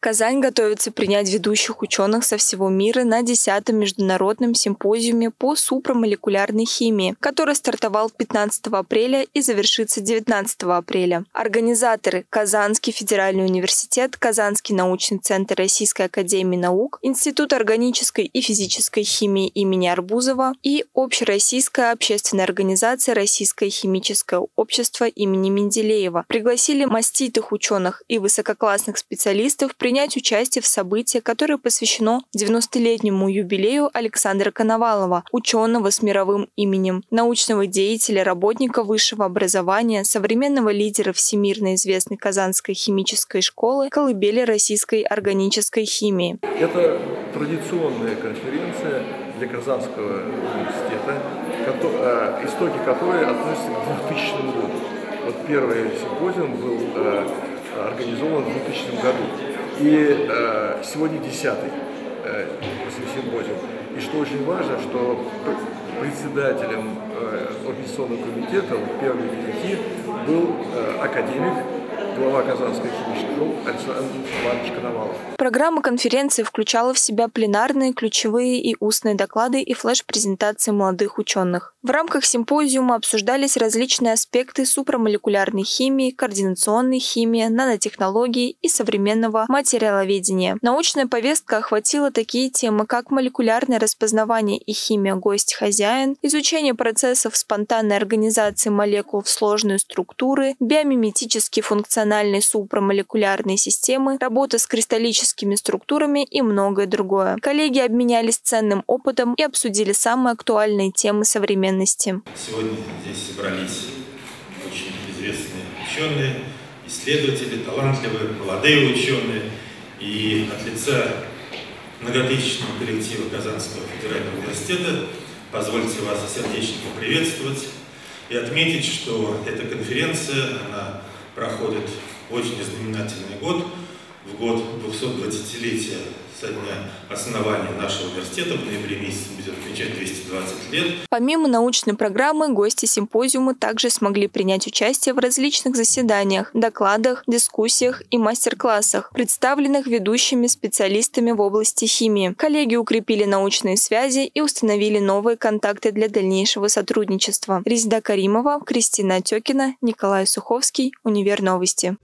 Казань готовится принять ведущих ученых со всего мира на 10-м международном симпозиуме по супрамолекулярной химии, который стартовал 15 апреля и завершится 19 апреля. Организаторы – Казанский федеральный университет, Казанский научный центр Российской академии наук, Институт органической и физической химии имени Арбузова и Общероссийская общественная организация Российское химическое общество имени Менделеева пригласили маститых ученых и высококлассных специалистов при принять участие в событии, которое посвящено 90-летнему юбилею Александра Коновалова, ученого с мировым именем, научного деятеля, работника высшего образования, современного лидера всемирно известной Казанской химической школы, колыбели российской органической химии. Это традиционная конференция для Казанского университета, э, истоки которой относятся к 2000 году. Вот первый симпозиум был э, организован в 2000 году. И э, сегодня десятый э, симпозиум. И что очень важно, что председателем э, организационного комитета первой велики был э, академик глава Казанской химической школы Александр Иванович Коновалов. Программа конференции включала в себя пленарные, ключевые и устные доклады и флеш-презентации молодых ученых. В рамках симпозиума обсуждались различные аспекты супрамолекулярной химии, координационной химии, нанотехнологий и современного материаловедения. Научная повестка охватила такие темы, как молекулярное распознавание и химия гость-хозяин, изучение процессов спонтанной организации молекул в сложные структуры, биомиметический функциональный функциональной супрамолекулярной системы, работа с кристаллическими структурами и многое другое. Коллеги обменялись ценным опытом и обсудили самые актуальные темы современности. Сегодня здесь собрались очень известные ученые, исследователи, талантливые, молодые ученые. И от лица многотысячного коллектива Казанского федерального университета позвольте вас сердечно поприветствовать и отметить, что эта конференция, она проходит очень знаменательный год, в год 220-летия со дня основания нашего университета в ноябре месяце будет отмечать 220 лет. Помимо научной программы, гости симпозиума также смогли принять участие в различных заседаниях, докладах, дискуссиях и мастер-классах, представленных ведущими специалистами в области химии. Коллеги укрепили научные связи и установили новые контакты для дальнейшего сотрудничества. Резида Каримова, Кристина Отекина, Николай Суховский, Универ Новости.